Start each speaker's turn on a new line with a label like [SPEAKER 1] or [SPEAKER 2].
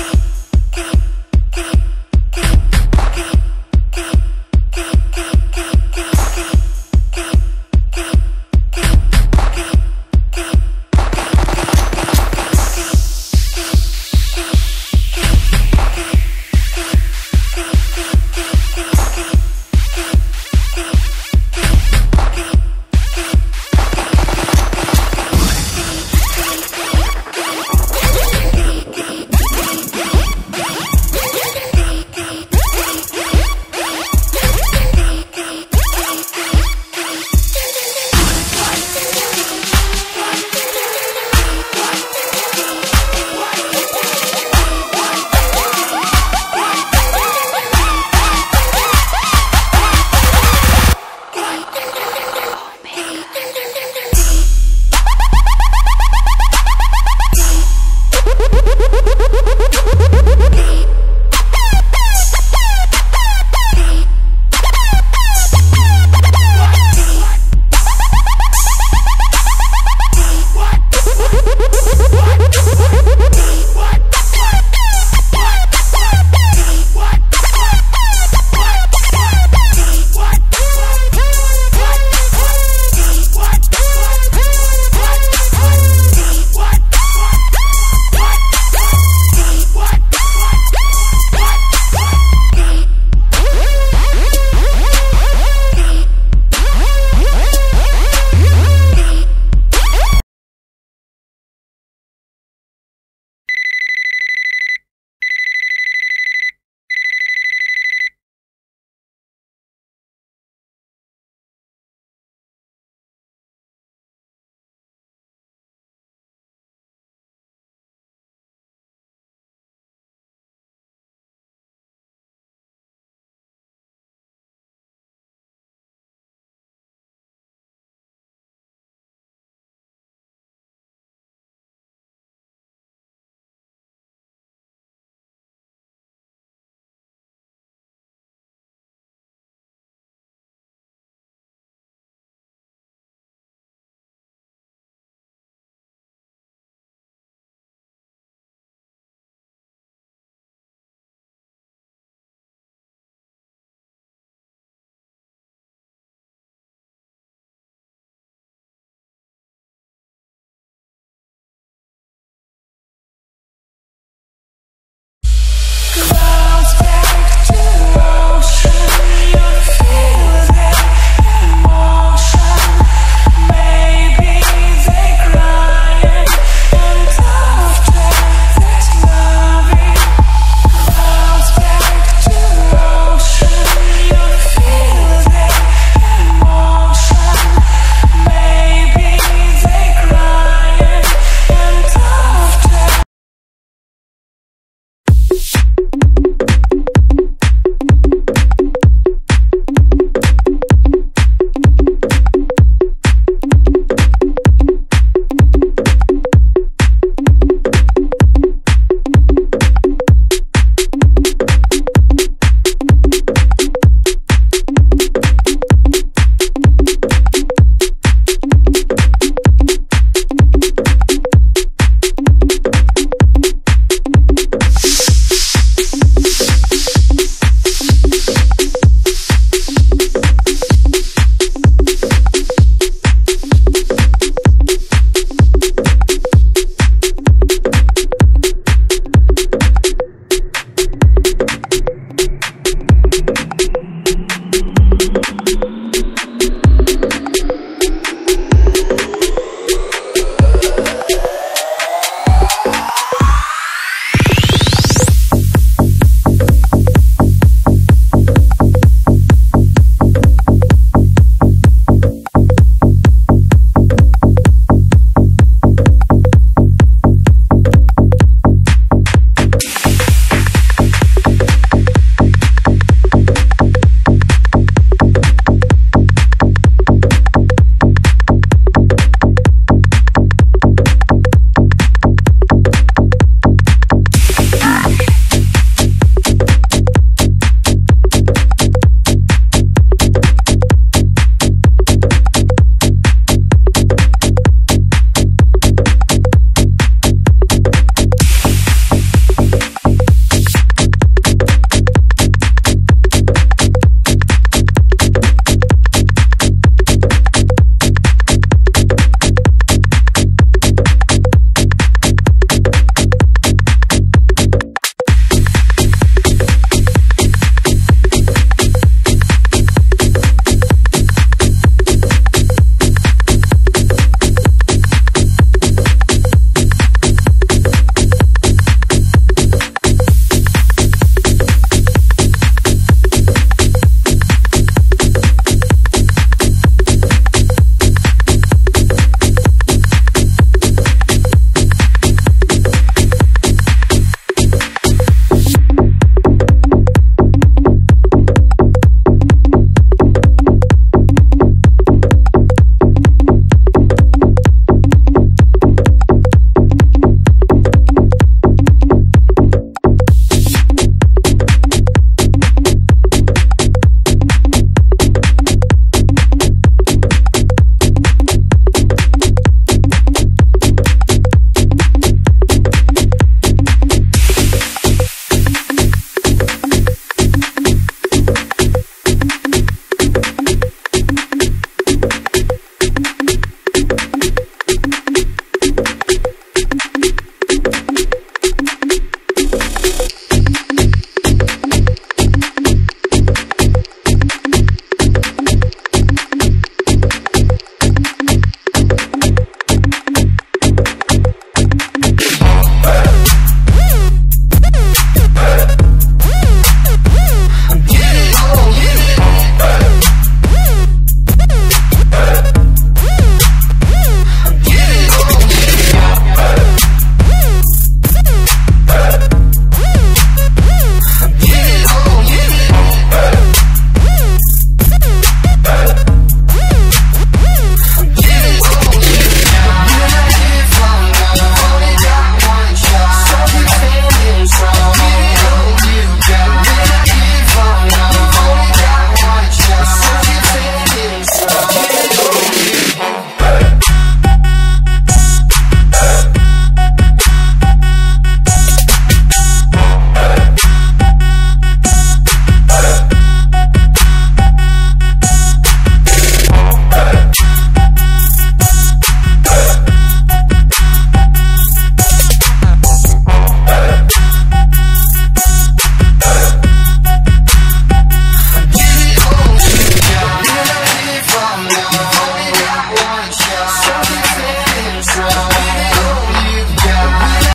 [SPEAKER 1] Come here.